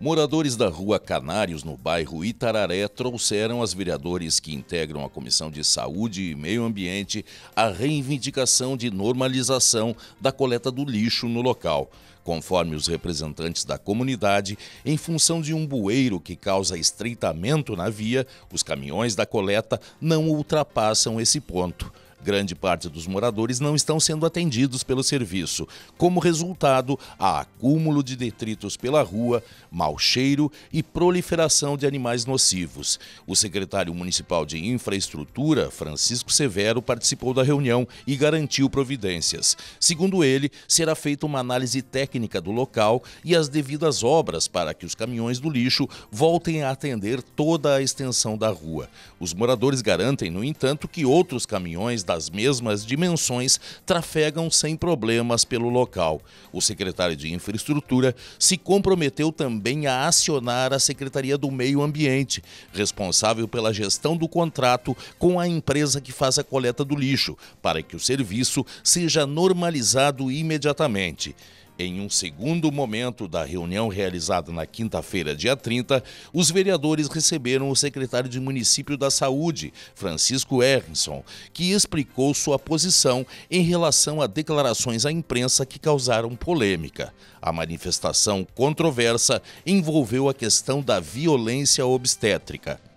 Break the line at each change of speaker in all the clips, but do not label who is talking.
Moradores da rua Canários, no bairro Itararé, trouxeram aos vereadores que integram a Comissão de Saúde e Meio Ambiente a reivindicação de normalização da coleta do lixo no local. Conforme os representantes da comunidade, em função de um bueiro que causa estreitamento na via, os caminhões da coleta não ultrapassam esse ponto. Grande parte dos moradores não estão sendo atendidos pelo serviço. Como resultado, há acúmulo de detritos pela rua, mau cheiro e proliferação de animais nocivos. O secretário municipal de Infraestrutura, Francisco Severo, participou da reunião e garantiu providências. Segundo ele, será feita uma análise técnica do local e as devidas obras para que os caminhões do lixo voltem a atender toda a extensão da rua. Os moradores garantem, no entanto, que outros caminhões das mesmas dimensões trafegam sem problemas pelo local. O secretário de Infraestrutura se comprometeu também a acionar a Secretaria do Meio Ambiente, responsável pela gestão do contrato com a empresa que faz a coleta do lixo, para que o serviço seja normalizado imediatamente. Em um segundo momento da reunião realizada na quinta-feira, dia 30, os vereadores receberam o secretário de Município da Saúde, Francisco Errinson, que explicou sua posição em relação a declarações à imprensa que causaram polêmica. A manifestação controversa envolveu a questão da violência obstétrica.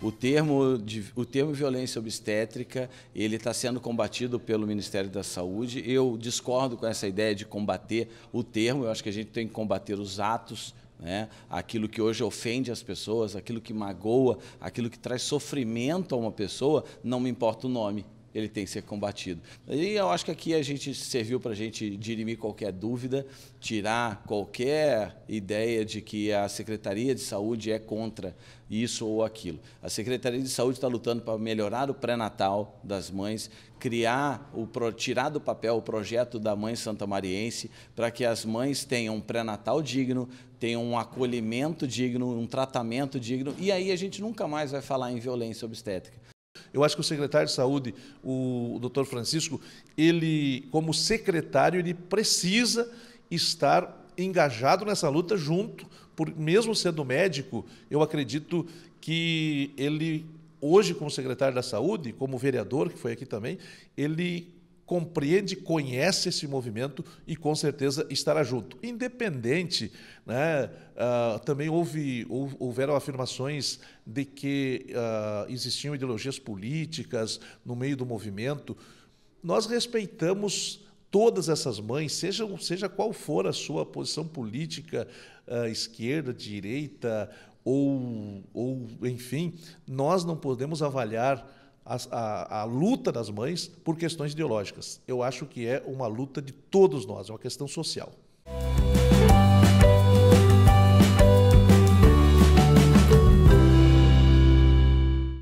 O termo, de, o termo violência obstétrica ele está sendo combatido pelo Ministério da Saúde. Eu discordo com essa ideia de combater o termo. Eu acho que a gente tem que combater os atos né? aquilo que hoje ofende as pessoas, aquilo que magoa, aquilo que traz sofrimento a uma pessoa, não me importa o nome, ele tem que ser combatido. E eu acho que aqui a gente serviu para a gente dirimir qualquer dúvida, tirar qualquer ideia de que a Secretaria de Saúde é contra isso ou aquilo. A Secretaria de Saúde está lutando para melhorar o pré-natal das mães, criar, o, tirar do papel o projeto da Mãe Santa Mariense, para que as mães tenham um pré-natal digno, tenham um acolhimento digno, um tratamento digno, e aí a gente nunca mais vai falar em violência obstétrica.
Eu acho que o secretário de Saúde, o doutor Francisco, ele, como secretário, ele precisa estar engajado nessa luta junto, por, mesmo sendo médico, eu acredito que ele, hoje, como secretário da Saúde, como vereador, que foi aqui também, ele compreende, conhece esse movimento e com certeza estará junto. Independente, né, uh, também houve, houveram afirmações de que uh, existiam ideologias políticas no meio do movimento. Nós respeitamos todas essas mães, seja, seja qual for a sua posição política, uh, esquerda, direita, ou, ou, enfim, nós não podemos avaliar a, a, a, luta das mães por questões ideológicas. Eu acho que é uma luta de todos nós, é uma questão social.